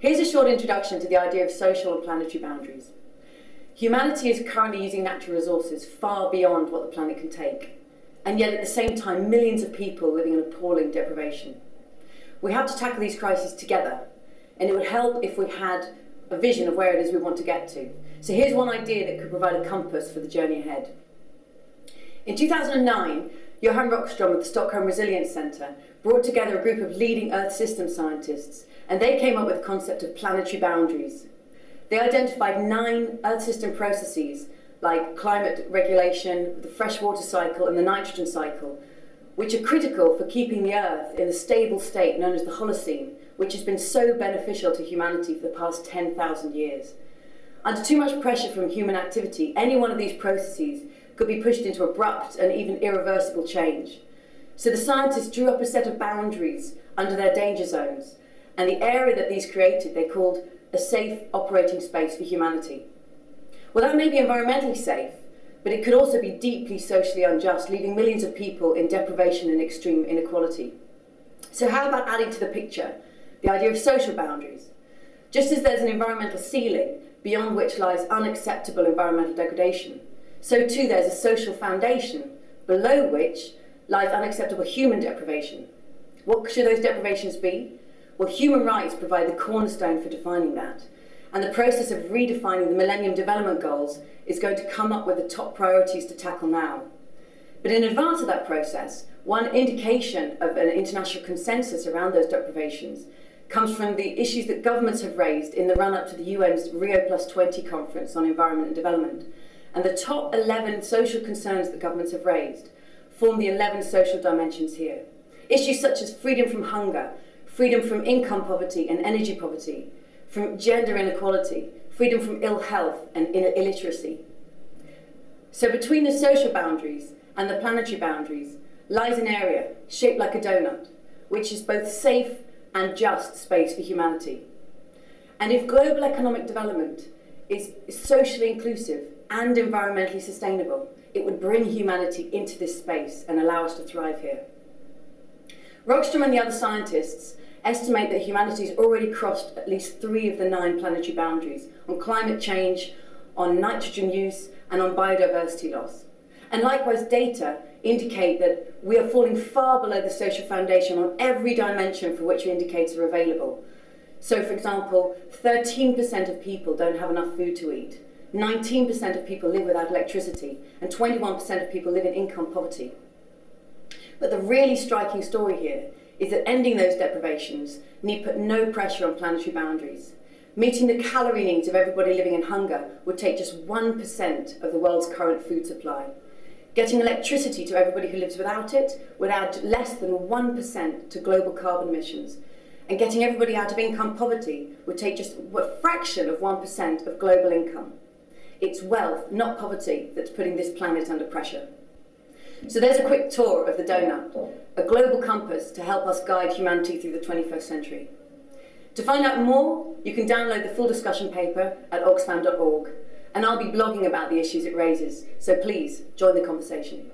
Here's a short introduction to the idea of social and planetary boundaries. Humanity is currently using natural resources far beyond what the planet can take, and yet at the same time, millions of people living in appalling deprivation. We have to tackle these crises together, and it would help if we had a vision of where it is we want to get to. So here's one idea that could provide a compass for the journey ahead. In 2009, Johan Rockström of the Stockholm Resilience Centre brought together a group of leading Earth system scientists, and they came up with the concept of planetary boundaries. They identified nine Earth system processes like climate regulation, the freshwater cycle, and the nitrogen cycle, which are critical for keeping the Earth in a stable state known as the Holocene, which has been so beneficial to humanity for the past 10,000 years. Under too much pressure from human activity, any one of these processes could be pushed into abrupt and even irreversible change. So the scientists drew up a set of boundaries under their danger zones, and the area that these created they called a safe operating space for humanity. Well, that may be environmentally safe, but it could also be deeply socially unjust, leaving millions of people in deprivation and extreme inequality. So, how about adding to the picture the idea of social boundaries? Just as there's an environmental ceiling beyond which lies unacceptable environmental degradation, so too there's a social foundation below which lies unacceptable human deprivation. What should those deprivations be? Well, human rights provide the cornerstone for defining that. And the process of redefining the Millennium Development Goals is going to come up with the top priorities to tackle now. But in advance of that process, one indication of an international consensus around those deprivations comes from the issues that governments have raised in the run up to the UN's Rio Plus 20 conference on environment and development. And the top 11 social concerns that governments have raised form the 11 social dimensions here. Issues such as freedom from hunger, freedom from income poverty and energy poverty, from gender inequality, freedom from ill health and illiteracy. So, between the social boundaries and the planetary boundaries lies an area shaped like a donut, which is both safe and just space for humanity. And if global economic development is socially inclusive and environmentally sustainable, it would bring humanity into this space and allow us to thrive here. Rockström and the other scientists estimate that humanity has already crossed at least three of the nine planetary boundaries on climate change, on nitrogen use, and on biodiversity loss. And likewise, data indicate that we are falling far below the social foundation on every dimension for which indicators are available. So, for example, 13% of people don't have enough food to eat, 19% of people live without electricity, and 21% of people live in income poverty. But the really striking story here is that ending those deprivations need put no pressure on planetary boundaries. Meeting the calorie needs of everybody living in hunger would take just 1% of the world's current food supply. Getting electricity to everybody who lives without it would add less than 1% to global carbon emissions. And getting everybody out of income poverty would take just a fraction of 1% of global income. It's wealth, not poverty, that's putting this planet under pressure. So there's a quick tour of the donut, a global compass to help us guide humanity through the 21st century. To find out more, you can download the full discussion paper at oxfam.org, and I'll be blogging about the issues it raises, so please join the conversation.